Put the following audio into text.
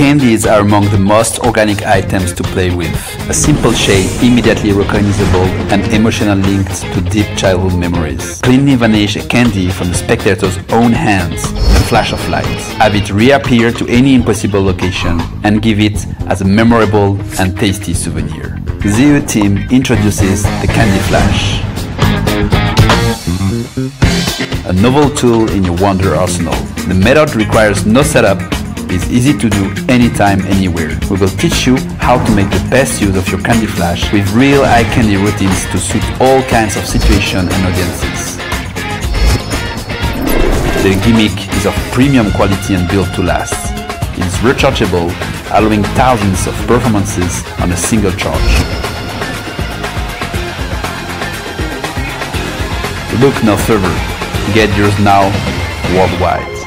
candies are among the most organic items to play with. A simple shape, immediately recognizable and emotionally linked to deep childhood memories. Cleanly vanish a candy from the spectator's own hands a flash of light. Have it reappear to any impossible location and give it as a memorable and tasty souvenir. Zihu team introduces the Candy Flash. A novel tool in your Wonder arsenal. The method requires no setup, is easy to do anytime, anywhere. We will teach you how to make the best use of your Candy Flash with real eye candy routines to suit all kinds of situations and audiences. The gimmick is of premium quality and built to last. It is rechargeable, allowing thousands of performances on a single charge. Look no further. Get yours now worldwide.